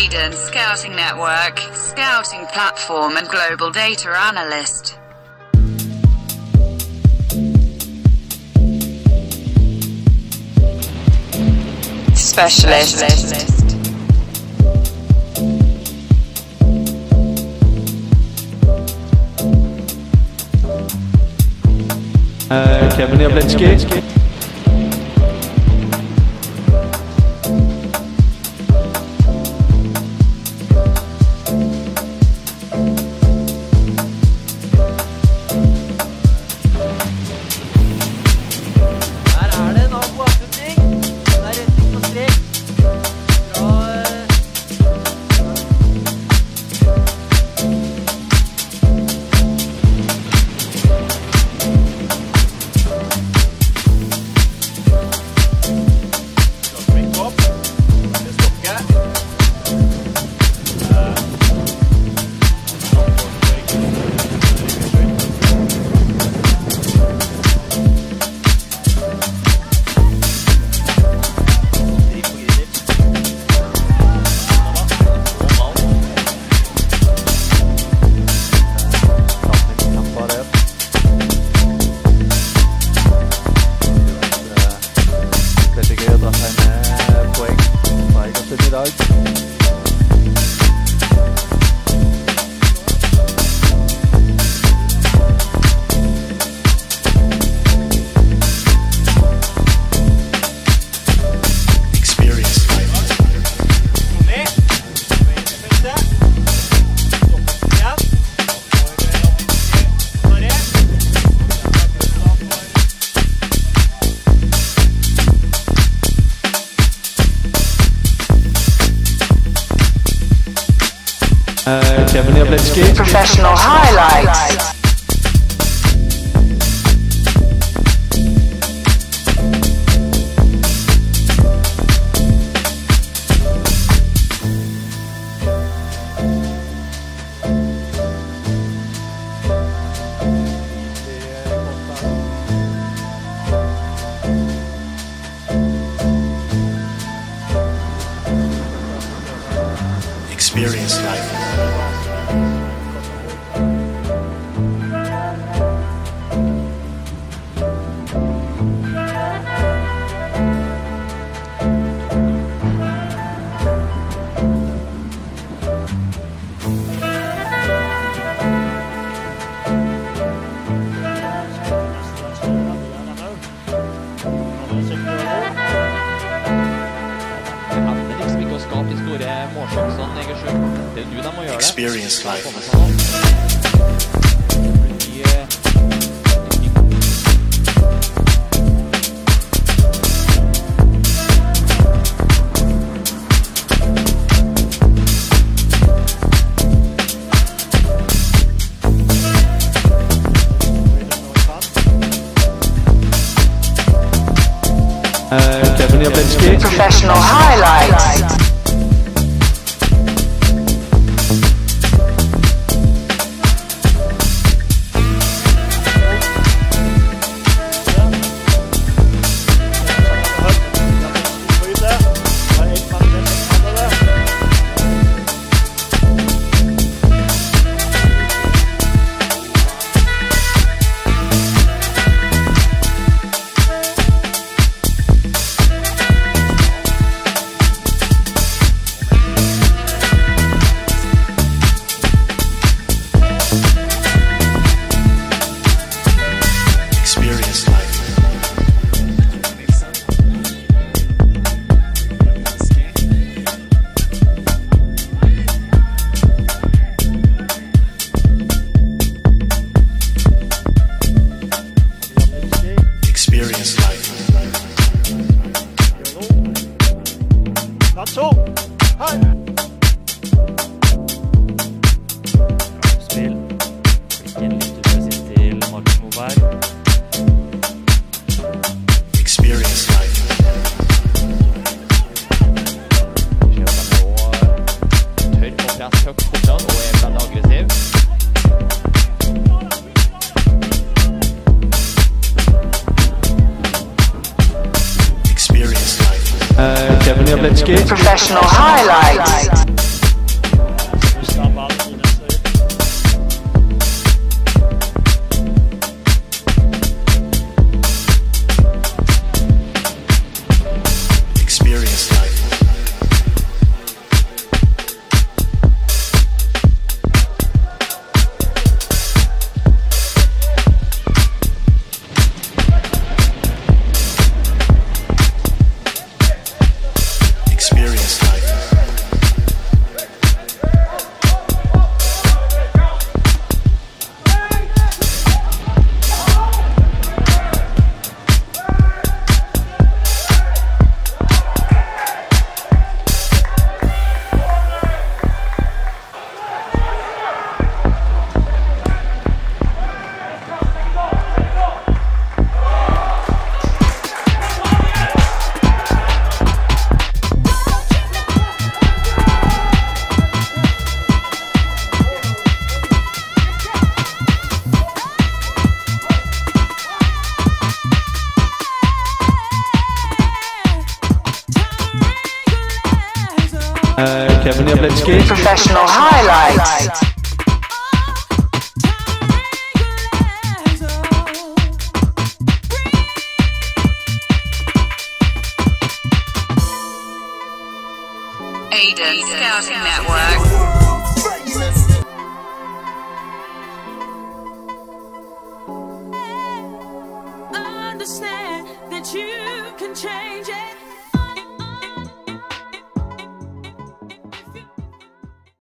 Sweden Scouting Network, Scouting Platform and Global Data Analyst. Specialist. Uh, Kevin Jablinski. Fra Uh, Kevin Jablinski. Professional highlights. Experience life. Skape de store målsjansene Egersund. Det er jo nå de må gjøre det. Experience life. Komme seg Spill. Kevin Jablinski. Professional highlights. Stephanie Oblensky. Professional highlights. Aiden Scouting Network. understand that you can change.